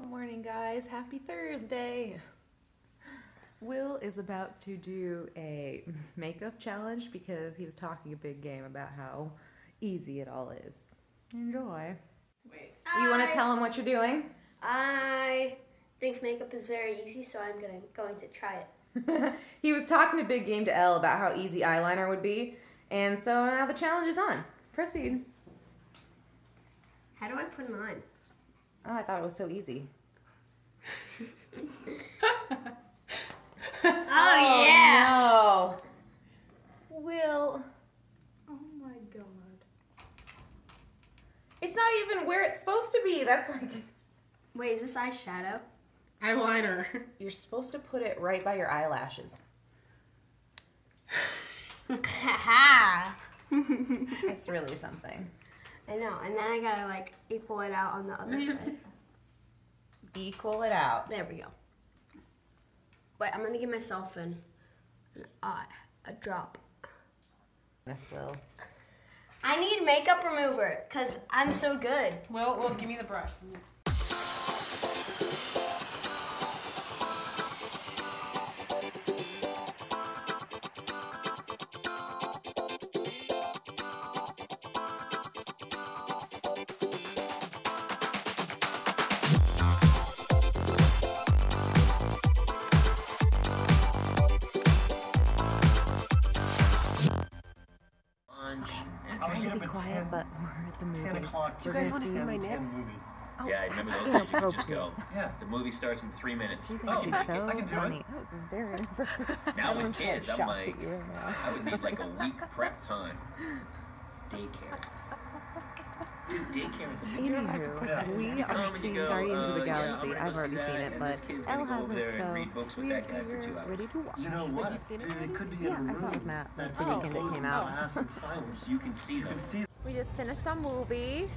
Good morning, guys. Happy Thursday. Will is about to do a makeup challenge because he was talking a big game about how easy it all is. Enjoy. Wait. You want to tell him what you're doing? I think makeup is very easy, so I'm gonna going to try it. he was talking a big game to Elle about how easy eyeliner would be, and so now the challenge is on. Proceed. How do I put it on? Oh, I thought it was so easy. Oh, yeah! Oh, no. Will. Oh my god. It's not even where it's supposed to be. That's like. Wait, is this eyeshadow? Eyeliner. You're supposed to put it right by your eyelashes. Haha! It's really something. I know, and then I gotta like equal it out on the other side. Equal it out. There we go. Wait, I'm gonna give myself an, an eye, a drop. This will. I need makeup remover because I'm so good. Well, well, give me the brush. Do you guys wanna see my 10 nips? movie. Oh, yeah, I remember those days. You could just go. Oh, yeah. The movie starts in three minutes. You think Oh, she's I so can- I can do it. funny. That was very inappropriate. Now with kids, I'm like, at you right now. I would need like a week prep time. Daycare. Dude, daycare at the. Anywho, Yeah. we are seeing go, Guardians of uh, the Galaxy. I'm gonna I've already seen it, but this kid's gonna Elle hasn't, so read books with we that guy for figure two ready to watch. You know Wait, what? you've seen it Dude, it could be Yeah, in a I saw room it with Matt that's the weekend it came out. has and silence. You can see You them. We just finished our movie.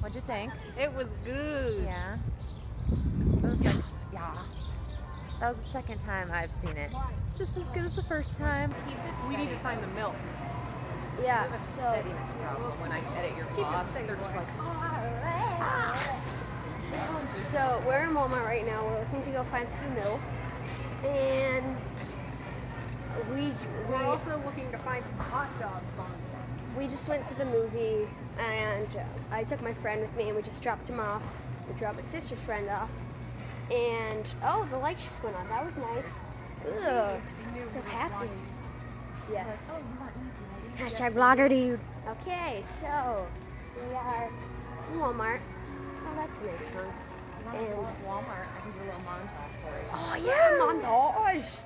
What'd you think? It was good. Yeah. That was like, yeah. That was the second time I've seen it. It's just as good as the first time. We need to find the milk. Yeah, so steadiness problem when I edit your vlogs. They're just like, so we're in Walmart right now. We're looking to go find some milk, and we We're we also looking to find some hot dog buns. we just went to the movie, and uh, I took my friend with me, and we just dropped him off. We dropped my sister's friend off, and oh, the light just went on. That was nice. Ugh, so happy. Yes. Oh, Hashtag vlogger dude. Okay, so we are in Walmart. Oh, that's a nice song. And Walmart. I can do a little montage for you. oh yeah, montage.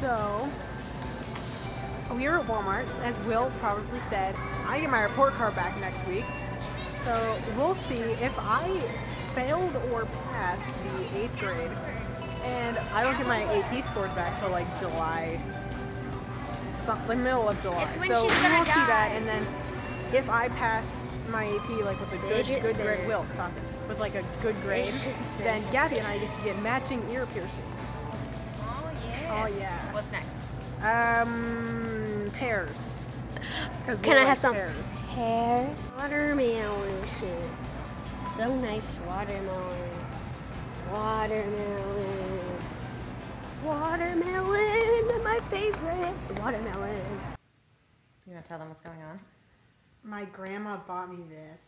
So, we are at Walmart, as Will probably said. I get my report card back next week. So, we'll see if I failed or passed the eighth grade. And I don't get my AP scores back till like July, some, the middle of July. So she's we gonna will see that, and then if I pass my AP like with a good, Fidget good grade. Will stop it. With like a good grade, then Gabby and I get to get matching ear piercings. Oh, yeah. What's next? Um, pears. 'Cause Can Will I have some? Pears. Pears. Watermelon. So nice watermelon. Watermelon. Watermelon, my favorite. Watermelon. You want to tell them what's going on? My grandma bought me this.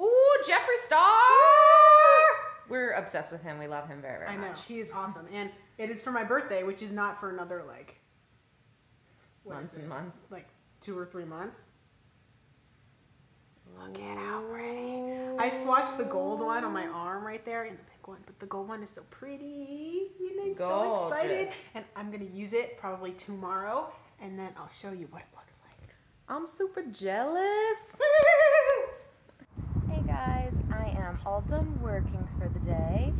Ooh, Jeffree Star! We're obsessed with him. We love him very, very I know much. he is awesome, and it is for my birthday, which is not for another like what Months is and it? months. like two or three months. Look at how pretty. I swatched the gold one on my arm right there and the pink one, but the gold one is so pretty. You know, so excited, Gorgeous. and I'm gonna use it probably tomorrow, and then I'll show you what it looks like. I'm super jealous. All done working for the day,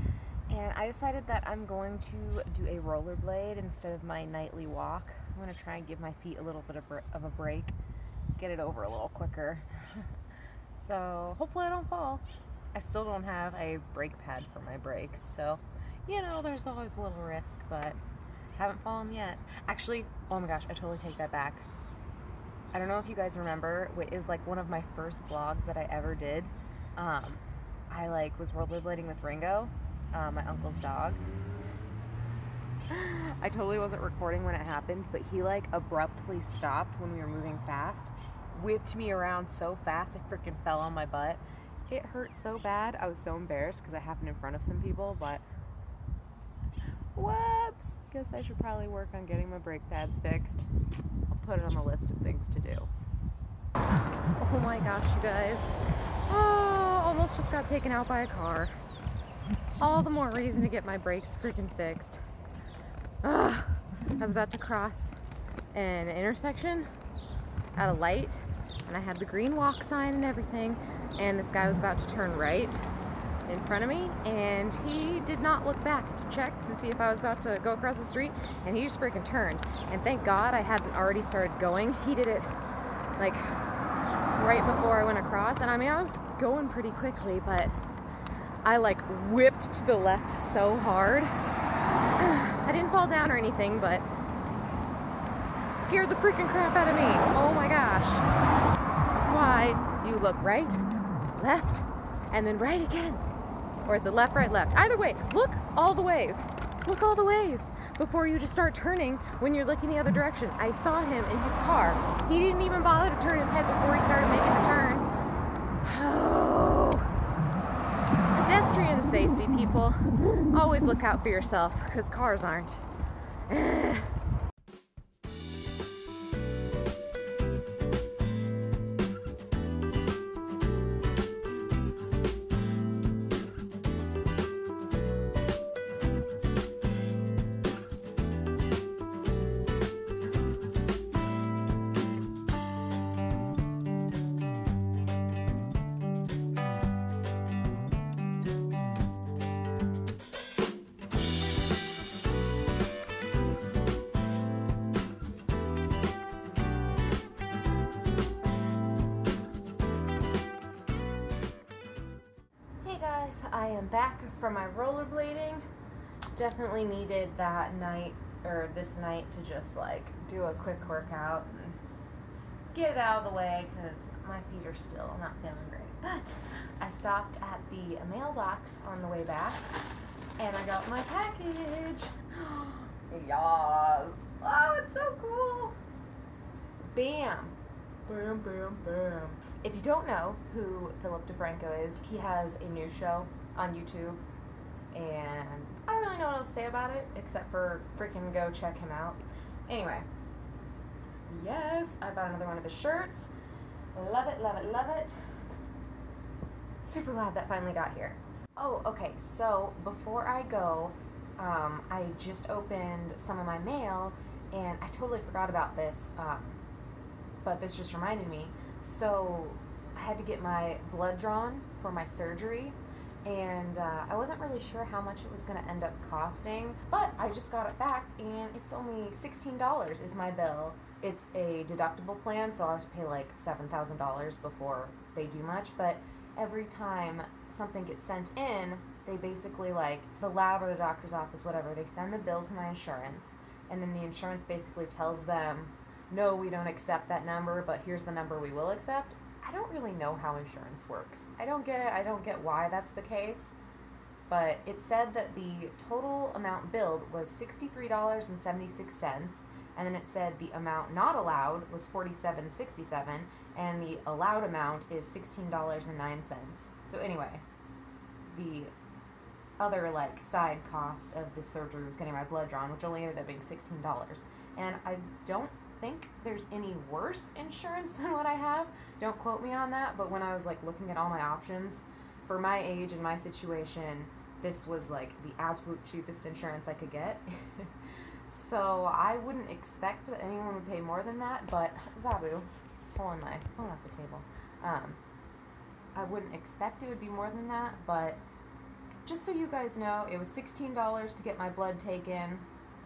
and I decided that I'm going to do a rollerblade instead of my nightly walk. I'm gonna try and give my feet a little bit of, of a break, get it over a little quicker. so hopefully I don't fall. I still don't have a brake pad for my brakes, so you know there's always a little risk, but haven't fallen yet. Actually, oh my gosh, I totally take that back. I don't know if you guys remember, it is like one of my first vlogs that I ever did. Um, I like was rollerblading with Ringo, uh, my uncle's dog. I totally wasn't recording when it happened, but he like abruptly stopped when we were moving fast, whipped me around so fast I freaking fell on my butt. It hurt so bad. I was so embarrassed because it happened in front of some people, but whoops. Guess I should probably work on getting my brake pads fixed. I'll put it on the list of things to do. Oh my gosh, you guys. Oh, almost just got taken out by a car. All the more reason to get my brakes freaking fixed. Ugh. I was about to cross an intersection at a light, and I had the green walk sign and everything, and this guy was about to turn right in front of me, and he did not look back to check to see if I was about to go across the street, and he just freaking turned. And thank God I hadn't already started going. He did it like right before I went across, and I mean I was going pretty quickly, but I like whipped to the left so hard. I didn't fall down or anything, but scared the freaking crap out of me. Oh my gosh. That's why you look right, left, and then right again. Or is it left, right, left? Either way, look all the ways. Look all the ways before you just start turning when you're looking the other direction. I saw him in his car. He didn't even bother to turn his head before he started making the turn. Oh. Pedestrian safety, people. Always look out for yourself because cars aren't. Guys, I am back from my rollerblading. Definitely needed that night or this night to just like do a quick workout and get it out of the way because my feet are still not feeling great. But I stopped at the mailbox on the way back and I got my package. Yas! Oh, it's so cool! Bam! Bam, bam, bam. If you don't know who Philip DeFranco is, he has a new show on YouTube, and I don't really know what else to say about it except for freaking go check him out. Anyway, yes, I bought another one of his shirts. Love it, love it, love it. Super glad that finally got here. Oh, okay, so before I go, um, I just opened some of my mail, and I totally forgot about this. Um, but this just reminded me. So I had to get my blood drawn for my surgery, and uh, I wasn't really sure how much it was going to end up costing, but I just got it back, and it's only $16 is my bill. It's a deductible plan, so I have to pay like $7,000 before they do much, but every time something gets sent in, they basically like the lab or the doctor's office, whatever, they send the bill to my insurance, and then the insurance basically tells them no, we don't accept that number, but here's the number we will accept. I don't really know how insurance works. I don't get it. I don't get why that's the case. But it said that the total amount billed was $63.76, and then it said the amount not allowed was $47.67, and the allowed amount is $16.09. So anyway, the other like side cost of the surgery was getting my blood drawn, which only ended up being $16. And I don't think there's any worse insurance than what I have. Don't quote me on that, but when I was like looking at all my options for my age and my situation, this was like the absolute cheapest insurance I could get. so I wouldn't expect that anyone would pay more than that, but Zabu, he's pulling my phone off the table. Um, I wouldn't expect it would be more than that, but just so you guys know, it was $16 to get my blood taken,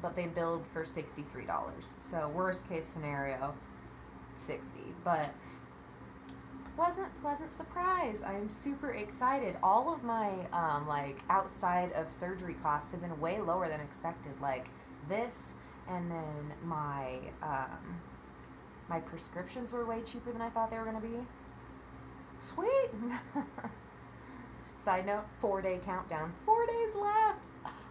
but they billed for $63. So worst case scenario, 60. But pleasant, pleasant surprise. I am super excited. All of my um, like outside of surgery costs have been way lower than expected. Like this, and then my um, my prescriptions were way cheaper than I thought they were gonna be. Sweet. Side note: four day countdown. Four days left.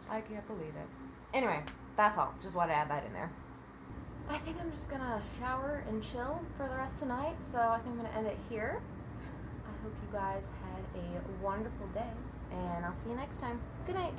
I can't believe it. Anyway, that's all. Just wanted to add that in there. I think I'm just gonna shower and chill for the rest of the night, so I think I'm gonna end it here. I hope you guys had a wonderful day, and I'll see you next time. Good night.